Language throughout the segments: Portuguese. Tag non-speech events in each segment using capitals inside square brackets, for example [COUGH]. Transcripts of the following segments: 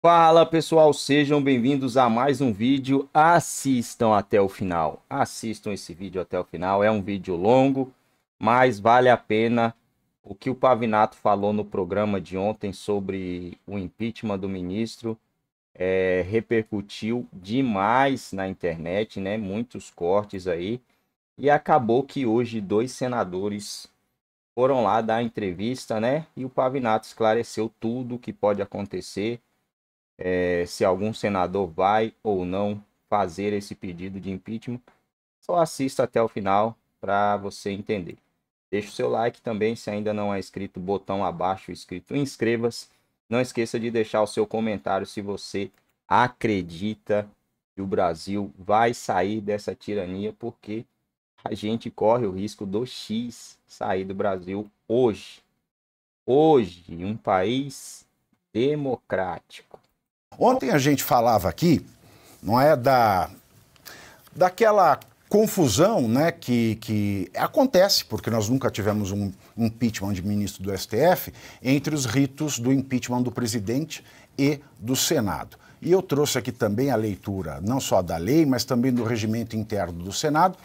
Fala pessoal, sejam bem-vindos a mais um vídeo. Assistam até o final. Assistam esse vídeo até o final. É um vídeo longo, mas vale a pena. O que o Pavinato falou no programa de ontem sobre o impeachment do ministro é, repercutiu demais na internet, né? Muitos cortes aí. E acabou que hoje dois senadores foram lá dar entrevista, né? E o Pavinato esclareceu tudo o que pode acontecer é, se algum senador vai ou não fazer esse pedido de impeachment. Só assista até o final para você entender. Deixe o seu like também, se ainda não é inscrito, botão abaixo escrito inscreva-se. Não esqueça de deixar o seu comentário se você acredita que o Brasil vai sair dessa tirania, porque a gente corre o risco do X sair do Brasil hoje. Hoje, um país democrático. Ontem a gente falava aqui, não é, da daquela confusão né, que, que acontece, porque nós nunca tivemos um impeachment de ministro do STF, entre os ritos do impeachment do presidente e do Senado. E eu trouxe aqui também a leitura, não só da lei, mas também do regimento interno do Senado,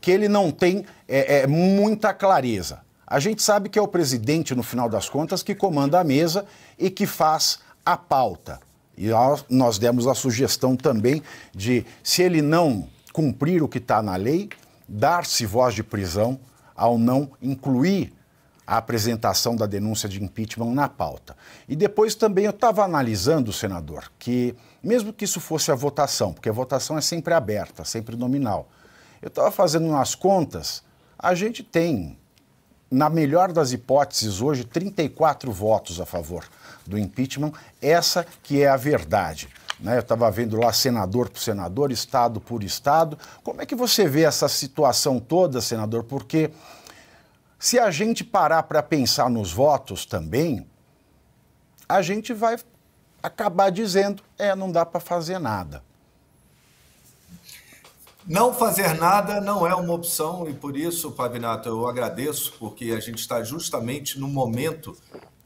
que ele não tem é, é, muita clareza. A gente sabe que é o presidente, no final das contas, que comanda a mesa e que faz a pauta. E nós demos a sugestão também de, se ele não cumprir o que está na lei, dar-se voz de prisão ao não incluir a apresentação da denúncia de impeachment na pauta. E depois também eu estava analisando, senador, que mesmo que isso fosse a votação, porque a votação é sempre aberta, sempre nominal, eu estava fazendo umas contas, a gente tem, na melhor das hipóteses, hoje 34 votos a favor do impeachment, essa que é a verdade. Né? Eu estava vendo lá senador por senador, estado por estado. Como é que você vê essa situação toda, senador? Porque se a gente parar para pensar nos votos também, a gente vai acabar dizendo: é, não dá para fazer nada. Não fazer nada não é uma opção e por isso, Pavinato, eu agradeço, porque a gente está justamente no momento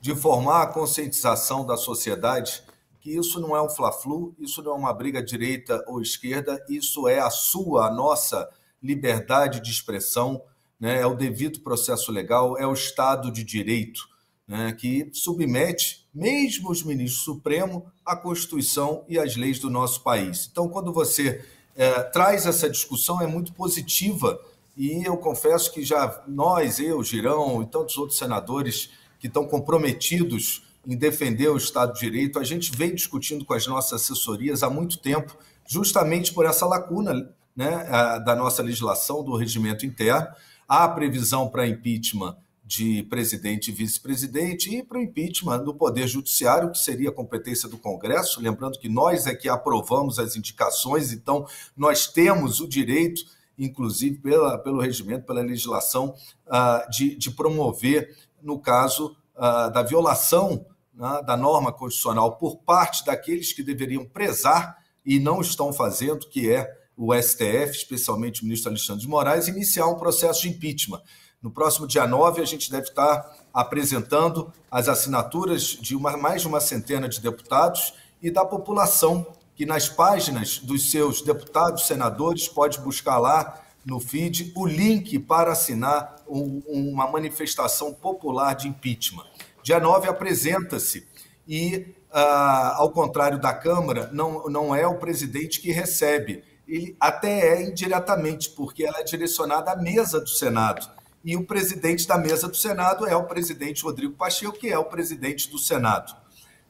de formar a conscientização da sociedade que isso não é um fla-flu, isso não é uma briga direita ou esquerda, isso é a sua, a nossa liberdade de expressão, né? é o devido processo legal, é o Estado de Direito, né? que submete mesmo os ministros Supremo à Constituição e às leis do nosso país. Então, quando você é, traz essa discussão, é muito positiva, e eu confesso que já nós, eu, Girão e tantos outros senadores, que estão comprometidos em defender o Estado de Direito. A gente vem discutindo com as nossas assessorias há muito tempo, justamente por essa lacuna né, da nossa legislação, do regimento interno. Há previsão para impeachment de presidente e vice-presidente e para o impeachment do Poder Judiciário, que seria a competência do Congresso. Lembrando que nós é que aprovamos as indicações, então nós temos o direito, inclusive pela, pelo regimento, pela legislação, uh, de, de promover no caso uh, da violação né, da norma constitucional por parte daqueles que deveriam prezar e não estão fazendo, que é o STF, especialmente o ministro Alexandre de Moraes, iniciar um processo de impeachment. No próximo dia 9, a gente deve estar apresentando as assinaturas de uma, mais de uma centena de deputados e da população, que nas páginas dos seus deputados, senadores, pode buscar lá no feed o link para assinar um, uma manifestação popular de impeachment. Dia 9 apresenta-se e, ah, ao contrário da Câmara, não, não é o presidente que recebe. Ele até é indiretamente, porque ela é direcionada à mesa do Senado. E o presidente da mesa do Senado é o presidente Rodrigo Pacheco, que é o presidente do Senado.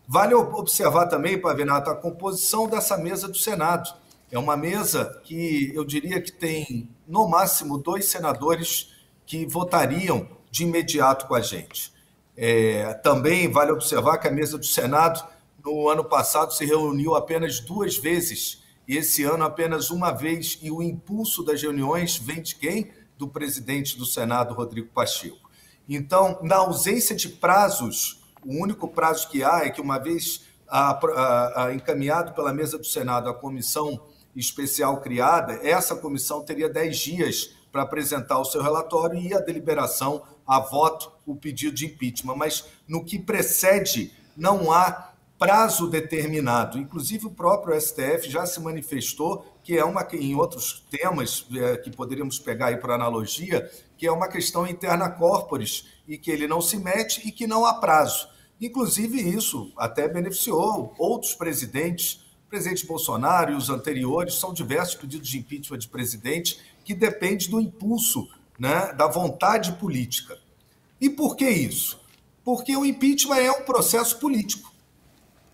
Vale observar também, Pavinato, a composição dessa mesa do Senado é uma mesa que eu diria que tem, no máximo, dois senadores que votariam de imediato com a gente. É, também vale observar que a mesa do Senado, no ano passado, se reuniu apenas duas vezes, e esse ano apenas uma vez, e o impulso das reuniões vem de quem? Do presidente do Senado, Rodrigo Pacheco. Então, na ausência de prazos, o único prazo que há é que, uma vez a, a, encaminhado pela mesa do Senado a comissão especial criada, essa comissão teria 10 dias para apresentar o seu relatório e a deliberação a voto o pedido de impeachment. Mas no que precede, não há prazo determinado. Inclusive, o próprio STF já se manifestou que é uma em outros temas é, que poderíamos pegar aí por analogia, que é uma questão interna corporis e que ele não se mete e que não há prazo. Inclusive, isso até beneficiou outros presidentes, o presidente Bolsonaro e os anteriores, são diversos pedidos de impeachment de presidente que depende do impulso, né, da vontade política. E por que isso? Porque o impeachment é um processo político.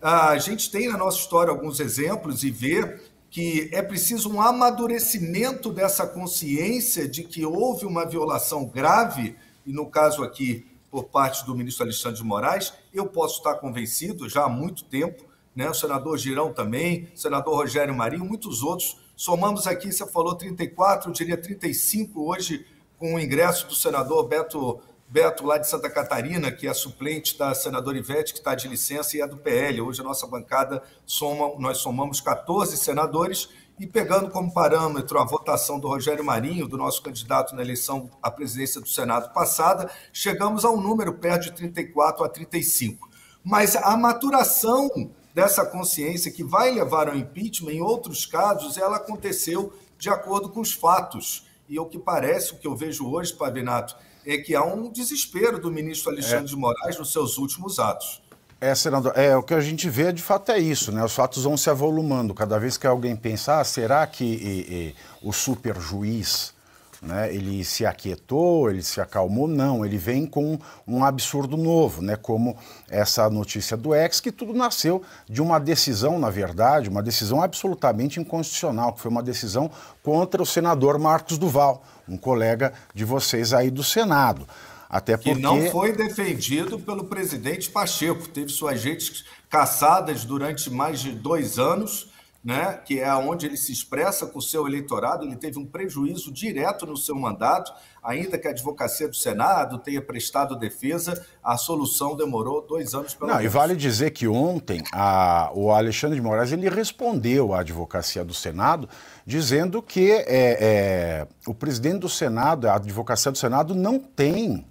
A gente tem na nossa história alguns exemplos e vê que é preciso um amadurecimento dessa consciência de que houve uma violação grave, e no caso aqui por parte do ministro Alexandre de Moraes, eu posso estar convencido já há muito tempo, né? o senador Girão também, o senador Rogério Marinho, muitos outros. Somamos aqui, você falou 34, eu diria 35 hoje, com o ingresso do senador Beto, Beto lá de Santa Catarina, que é suplente da senadora Ivete, que está de licença e é do PL. Hoje a nossa bancada soma, nós somamos 14 senadores e pegando como parâmetro a votação do Rogério Marinho, do nosso candidato na eleição à presidência do Senado passada, chegamos a um número perto de 34 a 35. Mas a maturação dessa consciência que vai levar ao impeachment, em outros casos, ela aconteceu de acordo com os fatos. E o que parece, o que eu vejo hoje, Pavinato, é que há um desespero do ministro Alexandre é. de Moraes nos seus últimos atos. É, senador, é, o que a gente vê de fato é isso, né? Os fatos vão se avolumando. Cada vez que alguém pensar, ah, será que e, e, o super juiz, né, ele se aquietou, ele se acalmou? Não, ele vem com um absurdo novo, né? Como essa notícia do ex, que tudo nasceu de uma decisão, na verdade, uma decisão absolutamente inconstitucional, que foi uma decisão contra o senador Marcos Duval, um colega de vocês aí do Senado. Até porque... Que não foi defendido pelo presidente Pacheco. Teve suas agentes caçadas durante mais de dois anos, né? que é onde ele se expressa com o seu eleitorado. Ele teve um prejuízo direto no seu mandato, ainda que a advocacia do Senado tenha prestado defesa, a solução demorou dois anos pelo Não, menos. E vale dizer que ontem a, o Alexandre de Moraes ele respondeu à advocacia do Senado dizendo que é, é, o presidente do Senado, a advocacia do Senado, não tem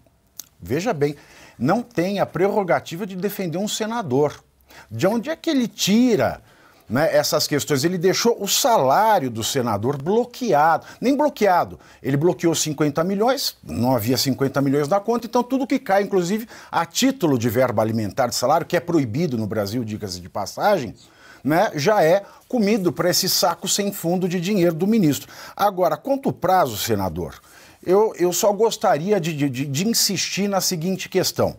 veja bem, não tem a prerrogativa de defender um senador. De onde é que ele tira né, essas questões? Ele deixou o salário do senador bloqueado. Nem bloqueado. Ele bloqueou 50 milhões, não havia 50 milhões na conta, então tudo que cai, inclusive a título de verba alimentar de salário, que é proibido no Brasil, dicas de passagem, né, já é comido para esse saco sem fundo de dinheiro do ministro. Agora, quanto prazo, senador? Eu, eu só gostaria de, de, de insistir na seguinte questão.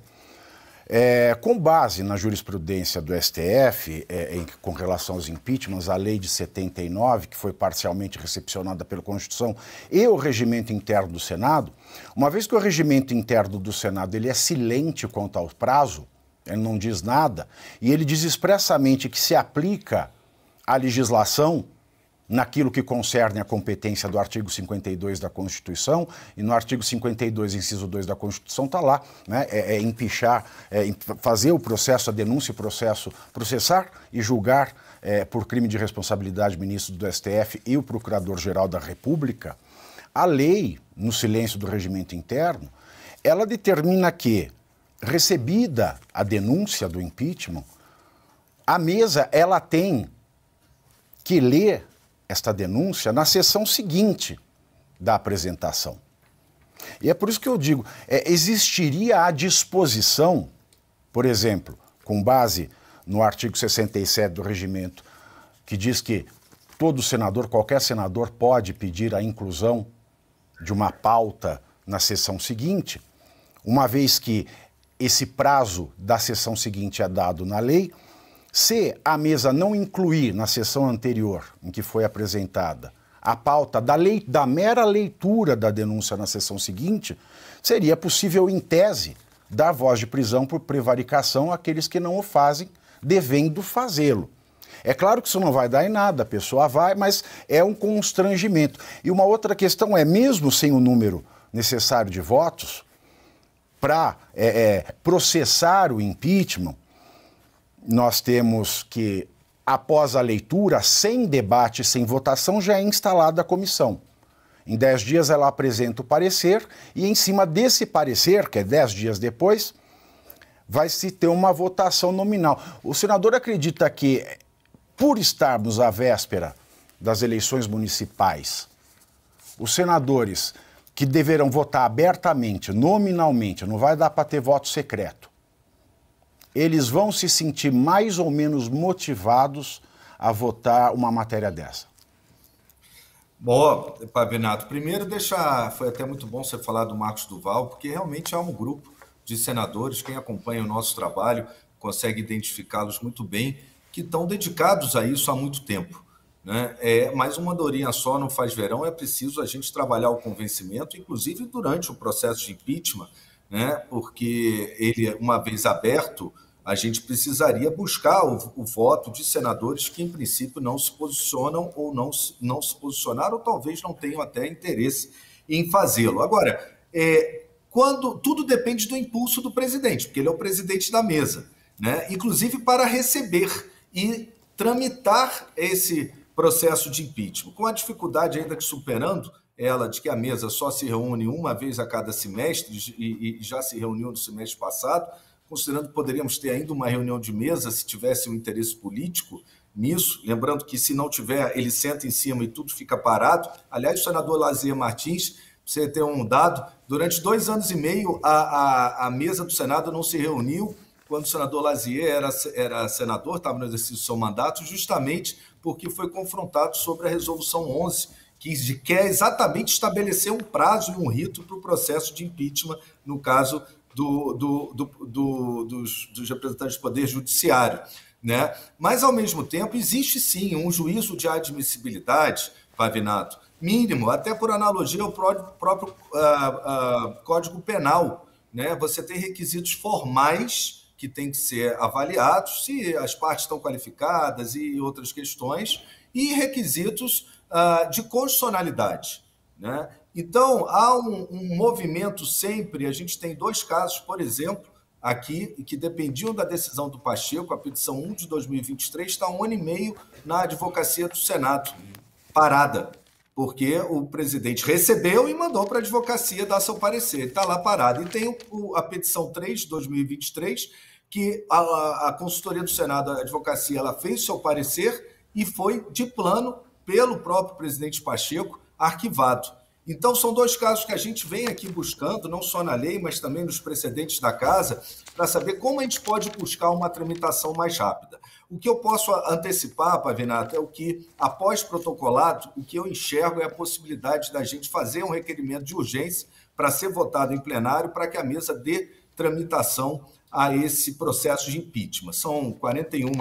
É, com base na jurisprudência do STF, é, em, com relação aos impeachments, a lei de 79, que foi parcialmente recepcionada pela Constituição, e o regimento interno do Senado, uma vez que o regimento interno do Senado ele é silente quanto ao prazo, ele não diz nada, e ele diz expressamente que se aplica à legislação naquilo que concerne a competência do artigo 52 da Constituição, e no artigo 52, inciso 2 da Constituição, está lá, né? é, é empichar, é fazer o processo, a denúncia, o processo, processar e julgar é, por crime de responsabilidade ministro do STF e o Procurador-Geral da República. A lei, no silêncio do regimento interno, ela determina que, recebida a denúncia do impeachment, a mesa ela tem que ler esta denúncia na sessão seguinte da apresentação. E é por isso que eu digo: é, existiria a disposição, por exemplo, com base no artigo 67 do regimento, que diz que todo senador, qualquer senador, pode pedir a inclusão de uma pauta na sessão seguinte, uma vez que esse prazo da sessão seguinte é dado na lei, se a mesa não incluir na sessão anterior, em que foi apresentada, a pauta da, lei, da mera leitura da denúncia na sessão seguinte, seria possível, em tese, dar voz de prisão por prevaricação àqueles que não o fazem, devendo fazê-lo. É claro que isso não vai dar em nada, a pessoa vai, mas é um constrangimento. E uma outra questão é, mesmo sem o número necessário de votos, para é, é, processar o impeachment, nós temos que, após a leitura, sem debate, sem votação, já é instalada a comissão. Em dez dias ela apresenta o parecer e, em cima desse parecer, que é dez dias depois, vai se ter uma votação nominal. O senador acredita que, por estarmos à véspera das eleições municipais, os senadores que deverão votar abertamente, nominalmente, não vai dar para ter voto secreto, eles vão se sentir mais ou menos motivados a votar uma matéria dessa? Boa, Pavinato. Primeiro, deixar. Foi até muito bom você falar do Marcos Duval, porque realmente há um grupo de senadores, quem acompanha o nosso trabalho consegue identificá-los muito bem, que estão dedicados a isso há muito tempo. Né? É, mas uma andorinha só não faz verão, é preciso a gente trabalhar o convencimento, inclusive durante o processo de impeachment, né? porque ele, uma vez aberto, a gente precisaria buscar o, o, voto de senadores que, em princípio, não se posicionam ou não, não se posicionaram, ou talvez não tenham até interesse em fazê-lo. Agora, é, quando tudo depende do impulso do presidente, porque ele é o presidente da mesa, né? inclusive para receber e tramitar esse processo de impeachment, com a dificuldade ainda que superando ela de que a mesa só se reúne uma vez a cada semestre e, e já se reuniu no semestre passado, considerando que poderíamos ter ainda uma reunião de mesa se tivesse um interesse político nisso, lembrando que se não tiver, ele senta em cima e tudo fica parado. Aliás, o senador Lazier Martins, você ter um dado, durante dois anos e meio a, a, a mesa do Senado não se reuniu quando o senador Lazier era, era senador, estava no exercício do seu mandato, justamente porque foi confrontado sobre a resolução 11, que quer exatamente estabelecer um prazo e um rito para o processo de impeachment, no caso do, do, do, do dos, dos, representantes do Poder Judiciário. Né? Mas, ao mesmo tempo, existe sim um juízo de admissibilidade, Pavinato, mínimo, até por analogia ao próprio, próprio uh, uh, Código Penal. Né? Você tem requisitos formais que têm que ser avaliados, se as partes estão qualificadas e outras questões, e requisitos uh, de constitucionalidade. Né? Então, há um, um, movimento sempre. A gente tem dois casos, por exemplo, aqui, que dependiam da decisão do Pacheco, a petição 1 de 2023, está um ano e meio na advocacia do Senado, parada, porque o presidente recebeu e mandou para a advocacia dar seu parecer. Está lá parado. E tem o, a petição 3 de 2023, que a, a consultoria do Senado, a advocacia, ela fez seu parecer e foi de plano pelo próprio presidente Pacheco arquivado. Então, são dois casos que a gente vem aqui buscando, não só na lei, mas também nos precedentes da casa, para saber como a gente pode buscar uma tramitação mais rápida. O que eu posso antecipar, Pavinato, é o que, após protocolado, o que eu enxergo é a possibilidade da gente fazer um requerimento de urgência para ser votado em plenário para que a mesa dê tramitação a esse processo de impeachment. São 41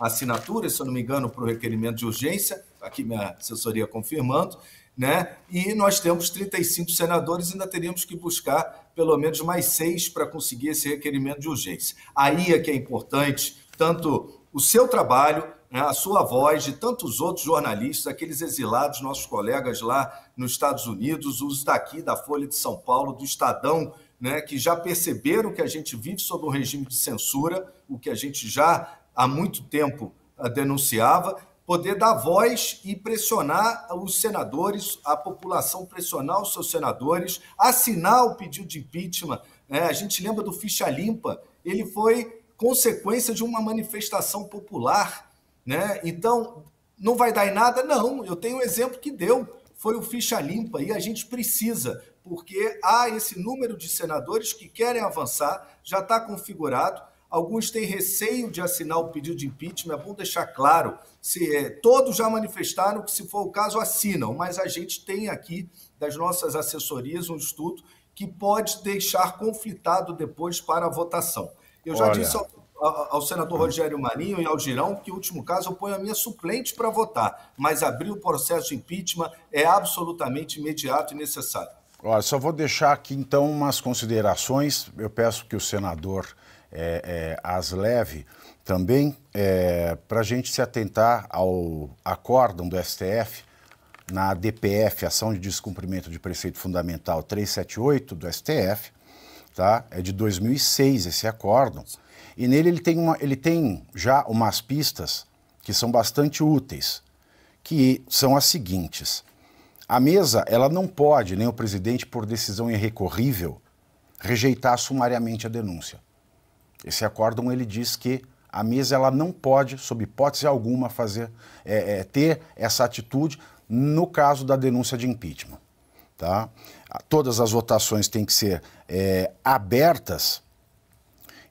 assinaturas, se eu não me engano, para o requerimento de urgência, aqui minha assessoria confirmando, né? E nós temos 35 senadores, ainda teríamos que buscar pelo menos mais seis para conseguir esse requerimento de urgência. Aí é que é importante tanto o seu trabalho, né, a sua voz, de tantos outros jornalistas, aqueles exilados, nossos colegas lá nos Estados Unidos, os daqui da Folha de São Paulo, do Estadão, né, que já perceberam que a gente vive sob um regime de censura, o que a gente já há muito tempo ah, denunciava, poder dar voz e pressionar os senadores, a população pressionar os seus senadores, assinar o pedido de impeachment. É, a gente lembra do Ficha Limpa, ele foi consequência de uma manifestação popular. Né? Então, não vai dar em nada? Não, eu tenho um exemplo que deu, foi o Ficha Limpa, e a gente precisa, porque há esse número de senadores que querem avançar, já está configurado, Alguns têm receio de assinar o pedido de impeachment. É bom deixar claro: se é, todos já manifestaram que, se for o caso, assinam, mas a gente tem aqui, das nossas assessorias, um estudo que pode deixar conflitado depois para a votação. Eu já Olha. disse ao, ao, senador Rogério Marinho e ao Girão que, no último caso, eu ponho a minha suplente para votar, mas abrir o processo de impeachment é absolutamente imediato e necessário. Olha, só vou deixar aqui então umas considerações. Eu peço que o senador é, é, as leve também é, para a gente se atentar ao acórdão do STF na DPF, Ação de Descumprimento de Preceito Fundamental 378 do STF, tá? É de 2006 esse acórdão. E nele ele tem, uma, ele tem já umas pistas que são bastante úteis, que são as seguintes. A mesa, ela não pode, nem o presidente, por decisão irrecorrível, rejeitar sumariamente a denúncia. Esse acórdão ele diz que a mesa ela não pode, sob hipótese alguma, fazer é, é, ter essa atitude no caso da denúncia de impeachment. Tá? Todas as votações têm que ser é, abertas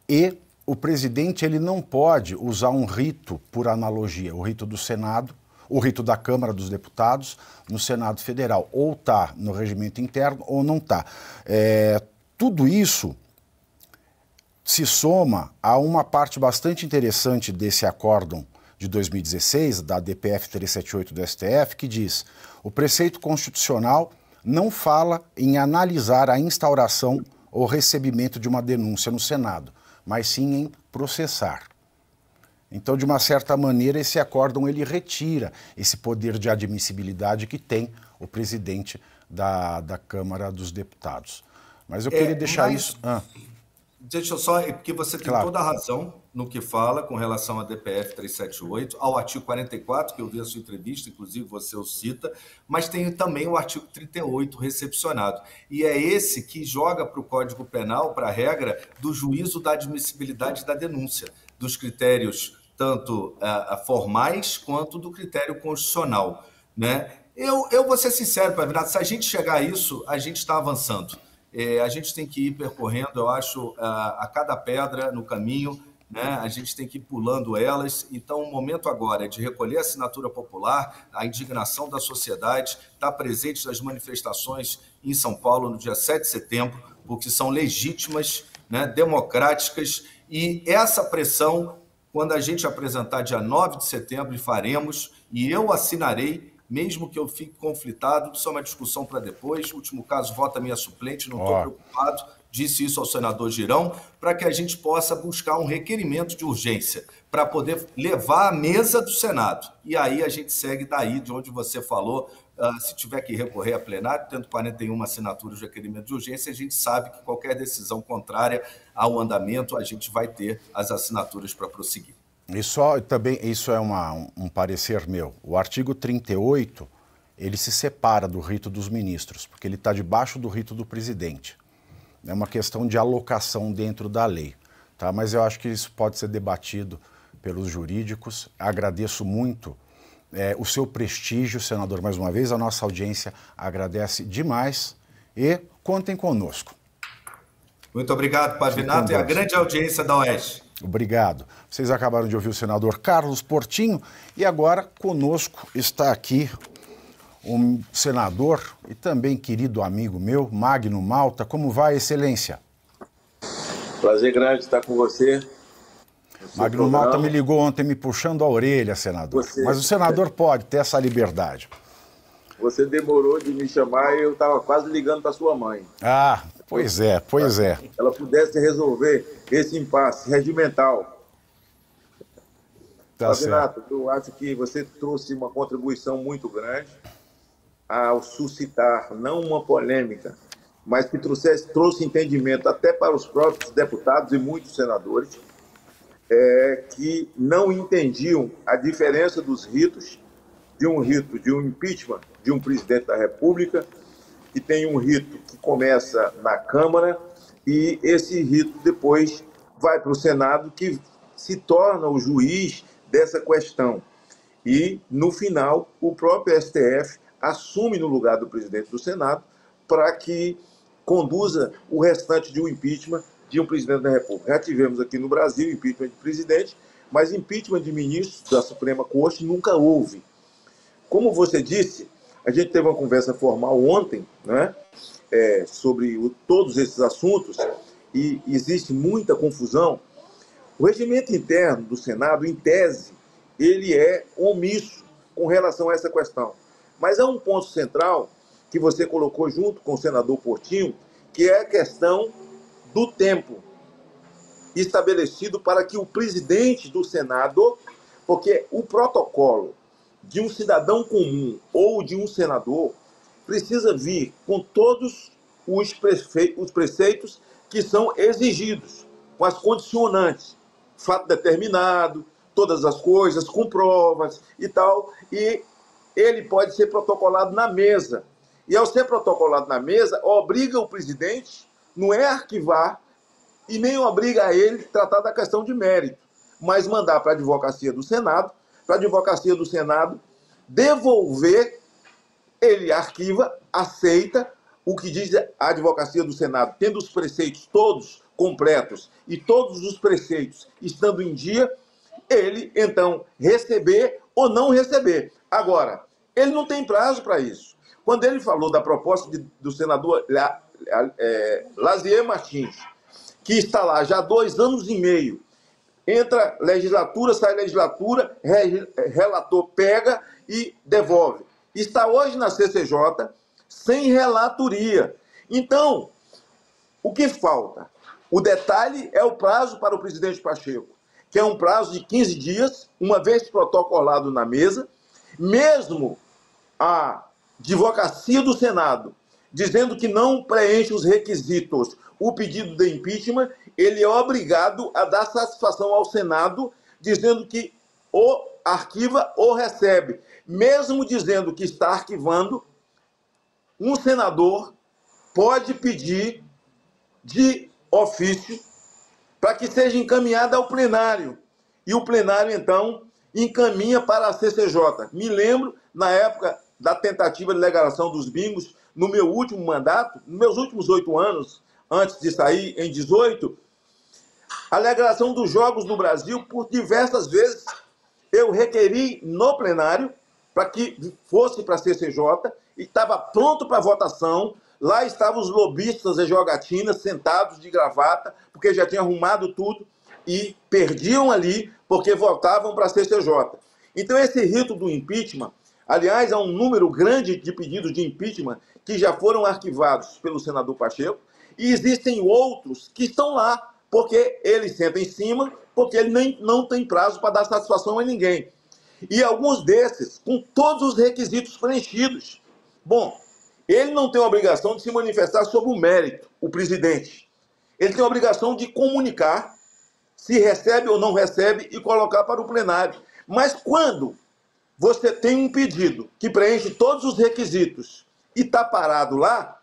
e o presidente ele não pode usar um rito por analogia, o rito do Senado, o rito da Câmara dos Deputados no Senado Federal. Ou está no regimento interno ou não está. É, tudo isso se soma a uma parte bastante interessante desse acórdão de 2016, da DPF 378 do STF, que diz: o preceito constitucional não fala em analisar a instauração ou recebimento de uma denúncia no Senado, mas sim em processar. Então, de uma certa maneira, esse acórdão ele retira esse poder de admissibilidade que tem o presidente da, da Câmara dos Deputados. Mas eu é, queria deixar mas... isso. Ah. Deixa eu só, é porque você tem claro. toda a razão no que fala com relação à DPF 378, ao artigo 44, que eu vi a sua entrevista, inclusive você o cita, mas tem também o artigo 38 recepcionado. E é esse que joga para o Código Penal, para a regra do juízo da admissibilidade da denúncia, dos critérios tanto uh, formais quanto do critério constitucional. Né? Eu, eu vou ser sincero, Pavinato, se a gente chegar a isso, a gente está avançando. É, a gente tem que ir percorrendo, eu acho, a, a cada pedra no caminho, né? a gente tem que ir pulando elas. Então, o momento agora é de recolher a assinatura popular, a indignação da sociedade, estar tá presente nas manifestações em São Paulo no dia 7 de setembro, porque são legítimas, né? democráticas, e essa pressão, quando a gente apresentar dia 9 de setembro, e faremos, e eu assinarei mesmo que eu fique conflitado, isso é uma discussão para depois. Último caso, vota minha suplente, não estou preocupado. Disse isso ao senador Girão, para que a gente possa buscar um requerimento de urgência para poder levar à mesa do Senado. E aí a gente segue daí, de onde você falou. Uh, se tiver que recorrer a plenário, tendo 41 assinaturas de requerimento de urgência, a gente sabe que qualquer decisão contrária ao andamento, a gente vai ter as assinaturas para prosseguir. E só também, isso é uma, um parecer meu. O artigo 38, ele se separa do rito dos ministros, porque ele está debaixo do rito do presidente. É uma questão de alocação dentro da lei. Tá? Mas eu acho que isso pode ser debatido pelos jurídicos. Agradeço muito é, o seu prestígio, senador, mais uma vez. A nossa audiência agradece demais e contem conosco. Muito obrigado, Pavinato, e a grande audiência da Oeste. Obrigado. Vocês acabaram de ouvir o senador Carlos Portinho e agora conosco está aqui um senador e também querido amigo meu, Magno Malta. Como vai, Excelência? Prazer grande estar com você. Magno Malta me ligou ontem me puxando a orelha, senador. Você... Mas o [LAUGHS] senador pode ter essa liberdade. Você demorou de me chamar e eu estava quase ligando para sua mãe. Ah, pois é, pois é. Ela pudesse resolver esse impasse regimental. Tá Renato, eu acho que você trouxe uma contribuição muito grande ao suscitar não uma polêmica, mas que trouxe, trouxe entendimento até para os próprios deputados e muitos senadores é, que não entendiam a diferença dos ritos de um rito de um impeachment de um presidente da República, que tem um rito que começa na Câmara e esse rito depois vai para o Senado, que se torna o juiz dessa questão. E, no final, o próprio STF assume no lugar do presidente do Senado para que conduza o restante de um impeachment de um presidente da República. Já tivemos aqui no Brasil impeachment de presidente, mas impeachment de ministros da Suprema Corte nunca houve. Como você disse, a gente teve uma conversa formal ontem né, é, sobre o, todos esses assuntos e existe muita confusão. O regimento interno do Senado, em tese, ele é omisso com relação a essa questão. Mas há um ponto central que você colocou junto com o senador Portinho, que é a questão do tempo estabelecido para que o presidente do Senado, porque o protocolo de um cidadão comum ou de um senador precisa vir com todos os, os preceitos que são exigidos, com as condicionantes, fato determinado, todas as coisas, com provas e tal, e ele pode ser protocolado na mesa. E ao ser protocolado na mesa, obriga o presidente, não é arquivar e nem obriga a ele tratar da questão de mérito, mas mandar para a advocacia do Senado, para a advocacia do Senado devolver, ele arquiva, aceita o que diz a advocacia do Senado, tendo os preceitos todos completos e todos os preceitos estando em dia, ele então receber ou não receber. Agora, ele não tem prazo para isso. Quando ele falou da proposta de, do senador é, Lazier Martins, que está lá já há dois anos e meio, entra legislatura, sai legislatura, re, relator pega e devolve. Está hoje na CCJ sem relatoria. Então, o que falta? O detalhe é o prazo para o presidente Pacheco, que é um prazo de 15 dias, uma vez protocolado na mesa, mesmo a advocacia do Senado dizendo que não preenche os requisitos o pedido de impeachment, ele é obrigado a dar satisfação ao Senado, dizendo que ou arquiva ou recebe. Mesmo dizendo que está arquivando, um senador pode pedir de ofício para que seja encaminhada ao plenário. E o plenário, então, encaminha para a CCJ. Me lembro, na época da tentativa de legalização dos bingos, no meu último mandato, nos meus últimos oito anos, antes de sair em 18, a legalização dos jogos no Brasil, por diversas vezes, eu requeri no plenário para que fosse para a CCJ e estava pronto para votação. Lá estavam os lobistas e jogatinas sentados de gravata, porque já tinha arrumado tudo e perdiam ali porque votavam para a CCJ. Então, esse rito do impeachment, aliás, há um número grande de pedidos de impeachment que já foram arquivados pelo senador Pacheco, e existem outros que estão lá, porque ele senta em cima, porque ele nem, não tem prazo para dar satisfação a ninguém. E alguns desses, com todos os requisitos preenchidos. Bom, ele não tem obrigação de se manifestar sobre o mérito, o presidente. Ele tem obrigação de comunicar se recebe ou não recebe e colocar para o plenário. Mas quando você tem um pedido que preenche todos os requisitos e está parado lá,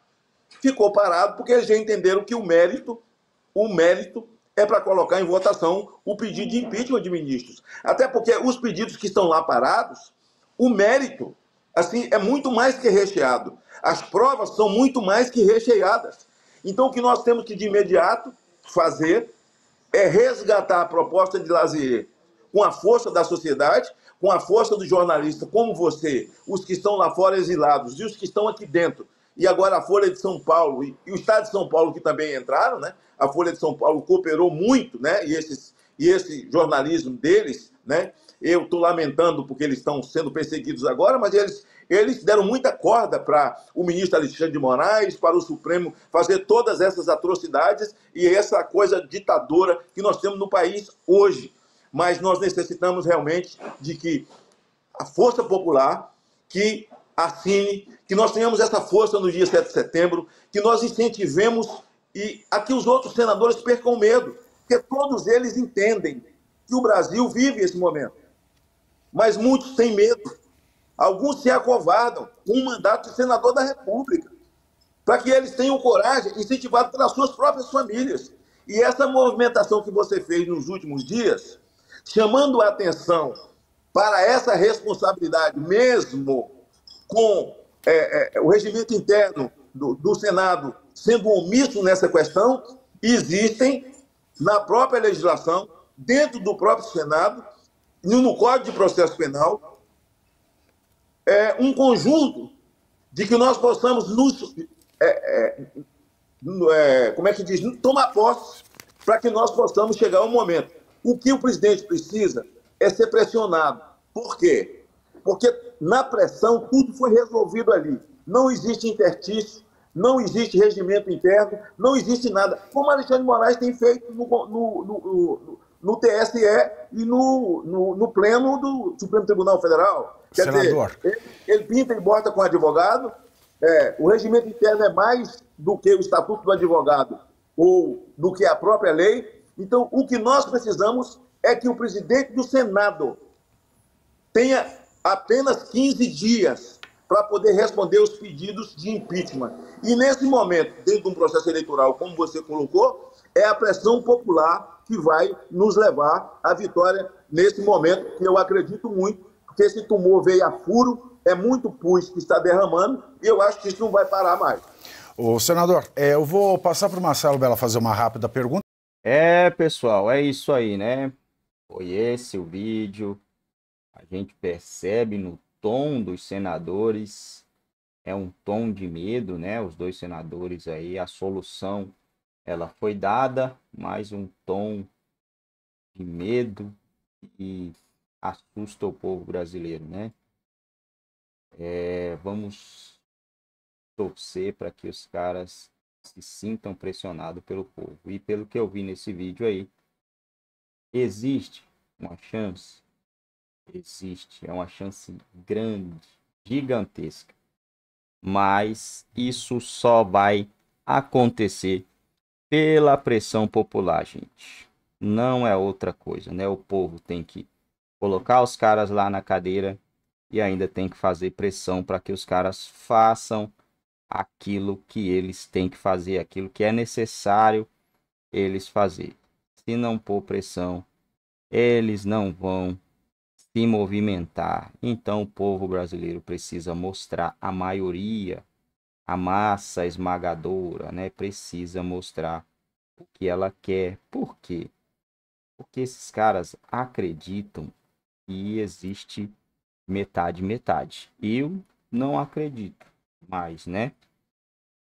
ficou parado porque eles já entenderam que o mérito, o mérito é para colocar em votação o pedido de impeachment de ministros. Até porque os pedidos que estão lá parados, o mérito, assim, é muito mais que recheado. As provas são muito mais que recheadas. Então, o que nós temos que de imediato fazer é resgatar a proposta de Lazier com a força da sociedade, com a força do jornalista como você, os que estão lá fora exilados e os que estão aqui dentro, e agora a Folha de São Paulo e, e, o Estado de São Paulo que também entraram, né? A Folha de São Paulo cooperou muito, né? E, esses, e esse jornalismo deles, né? Eu estou lamentando porque eles estão sendo perseguidos agora, mas eles, eles deram muita corda para o ministro Alexandre de Moraes, para o Supremo fazer todas essas atrocidades e essa coisa ditadora que nós temos no país hoje. Mas nós necessitamos realmente de que a força popular, que assine, que nós tenhamos essa força no dia 7 de setembro, que nós incentivemos e aqui os outros senadores percam medo, porque todos eles entendem que o Brasil vive esse momento. Mas muitos têm medo. Alguns se acovardam com o mandato de senador da República, para que eles tenham coragem, incentivado pelas suas próprias famílias. E essa movimentação que você fez nos últimos dias, chamando a atenção para essa responsabilidade, mesmo com é, é, o regimento interno do, do Senado sendo omisso nessa questão, existem na própria legislação, dentro do próprio Senado, no Código de Processo Penal, é, um conjunto de que nós possamos nos. É, é, é como é que diz? Tomar posse para que nós possamos chegar ao momento. O que o presidente precisa é ser pressionado. Por quê? Porque na pressão tudo foi resolvido ali. Não existe interstício, não existe regimento interno, não existe nada. Como Alexandre Moraes tem feito no, no, no, no TSE e no, no, pleno do Supremo Tribunal Federal. Quer Senador. dizer, ele, ele pinta e bota com o advogado. É, o regimento interno é mais do que o estatuto do advogado ou do que a própria lei. Então, o que nós precisamos é que o presidente do Senado tenha apenas 15 dias para poder responder os pedidos de impeachment. E nesse momento, dentro de um processo eleitoral, como você colocou, É a pressão popular que vai nos levar à vitória nesse momento, que eu acredito muito, porque esse tumor veio a furo, é muito pus que está derramando, e eu acho que isso não vai parar mais. O senador, é, eu vou passar para o Marcelo Bela fazer uma rápida pergunta. É, pessoal, é isso aí, né? Foi esse o vídeo. A gente percebe no tom dos senadores, é um tom de medo, né? Os dois senadores aí, a solução ela foi dada, mas um tom de medo e assusta o povo brasileiro, né? É, vamos torcer para que os caras se sintam pressionados pelo povo. E pelo que eu vi nesse vídeo aí, existe uma chance, existe, é uma chance grande, gigantesca. Mas isso só vai acontecer pela pressão popular, gente. Não é outra coisa, né? O povo tem que colocar os caras lá na cadeira e ainda tem que fazer pressão para que os caras façam aquilo que eles têm que fazer, aquilo que é necessário eles fazer. Se não pôr pressão, eles não vão se movimentar. Então o povo brasileiro precisa mostrar a maioria, a massa esmagadora, né? Precisa mostrar o que ela quer. Por quê? Porque esses caras acreditam que existe metade metade. Eu não acredito mais, né?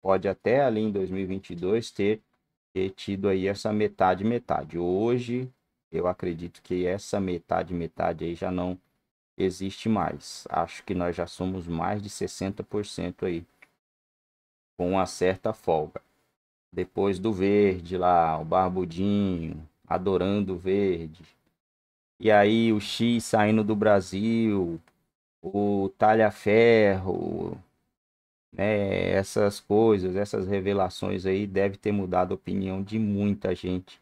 Pode até ali em 2022 ter, ter tido aí essa metade metade. Hoje eu acredito que essa metade metade aí já não existe mais. Acho que nós já somos mais de 60% aí com uma certa folga. Depois do verde lá, o barbudinho, adorando o verde. E aí o X saindo do Brasil, o talha-ferro, né, essas coisas, essas revelações aí deve ter mudado a opinião de muita gente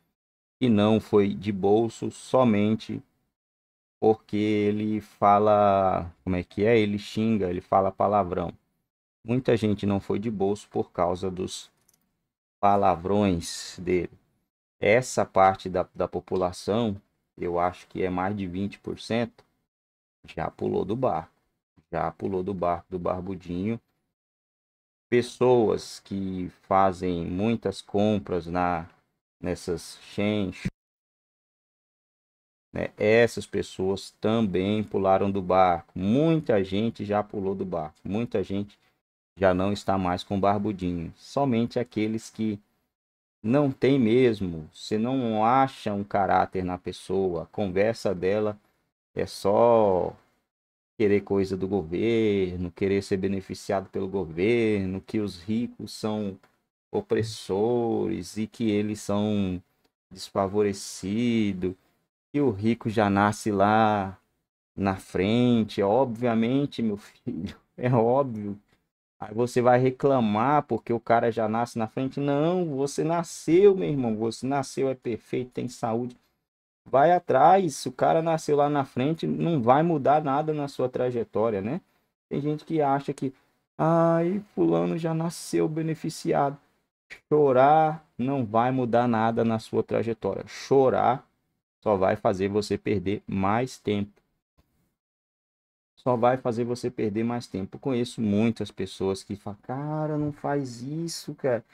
e não foi de bolso somente porque ele fala, como é que é? Ele xinga, ele fala palavrão. Muita gente não foi de bolso por causa dos palavrões dele. Essa parte da, da população, eu acho que é mais de 20%, já pulou do barco. Já pulou do barco do Barbudinho pessoas que fazem muitas compras na nessas chains, né, essas pessoas também pularam do barco. Muita gente já pulou do barco. Muita gente já não está mais com barbudinho. Somente aqueles que não tem mesmo, você não acha um caráter na pessoa, a conversa dela é só querer coisa do governo, querer ser beneficiado pelo governo, que os ricos são opressores e que eles são desfavorecidos, que o rico já nasce lá na frente, obviamente, meu filho, [LAUGHS] é óbvio. Aí você vai reclamar porque o cara já nasce na frente. Não, você nasceu, meu irmão, você nasceu, é perfeito, tem saúde vai atrás. O cara nasceu lá na frente, não vai mudar nada na sua trajetória, né? Tem gente que acha que, ai, fulano já nasceu beneficiado. Chorar não vai mudar nada na sua trajetória. Chorar só vai fazer você perder mais tempo. Só vai fazer você perder mais tempo. conheço muitas pessoas que falam, cara, não faz isso, cara.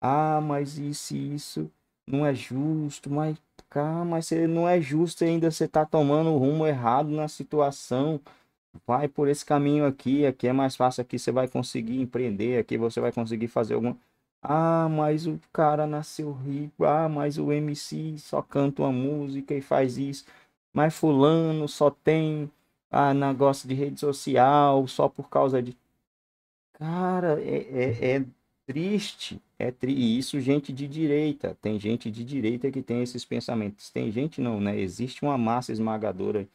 Ah, mas isso e isso não é justo, mas cá, mas você não é justo ainda, você tá tomando o rumo errado na situação. Vai por esse caminho aqui, aqui é mais fácil, aqui você vai conseguir empreender, aqui você vai conseguir fazer alguma. Ah, mas o cara nasceu rico. Ah, mas o MC só canta uma música e faz isso. Mas fulano só tem ah, negócio de rede social só por causa de. Cara, é, é, é triste. É tri... E isso gente de direita. Tem gente de direita que tem esses pensamentos. Tem gente não, né? Existe uma massa esmagadora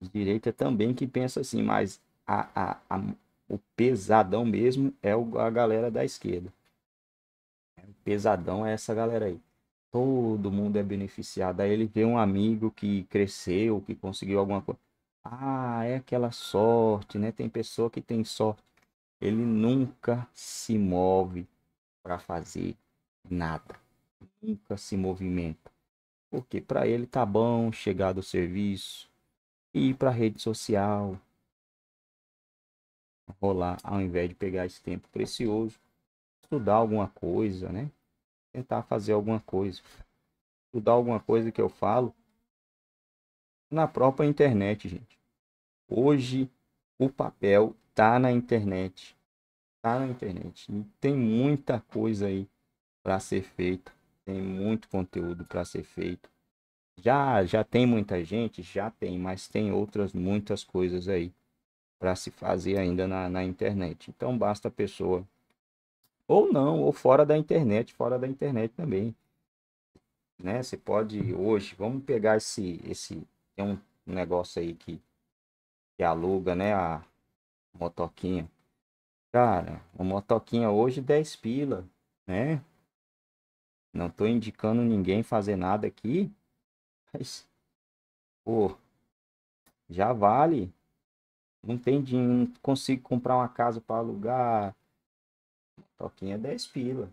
de direita também que pensa assim, mas a, a, a, o pesadão mesmo é a galera da esquerda. O pesadão é essa galera aí. Todo mundo é beneficiado. Aí ele vê um amigo que cresceu, que conseguiu alguma coisa. Ah, é aquela sorte, né? Tem pessoa que tem sorte ele nunca se move para fazer nada. nunca se movimenta. Porque para ele tá bom chegar do serviço, ir para rede social, rolar, ao invés de pegar esse tempo precioso, estudar alguma coisa, né? Tentar fazer alguma coisa. Estudar alguma coisa que eu falo na própria internet, gente. Hoje o papel tá na internet. Tá na internet. E tem muita coisa aí para ser feita. Tem muito conteúdo para ser feito. Já já tem muita gente, já tem, mas tem outras muitas coisas aí para se fazer ainda na, na internet. Então basta a pessoa ou não, ou fora da internet, fora da internet também. Né? Você pode hoje, vamos pegar esse esse tem um negócio aí que que aluga, né, a motoquinha. Cara, uma motoquinha hoje 10 pila, né? Não tô indicando ninguém fazer nada aqui, mas pô, já vale não tem dinheiro, não consigo comprar uma casa para alugar. Toquinha é 10 pila.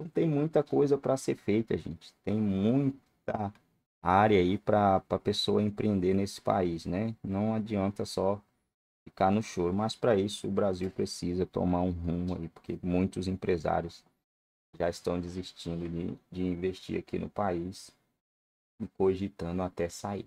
Não tem muita coisa para ser feita, gente. Tem muita área aí para a pessoa empreender nesse país, né? Não adianta só ficar no choro, mas para isso o Brasil precisa tomar um rumo aí, porque muitos empresários já estão desistindo de, de investir aqui no país e cogitando até sair.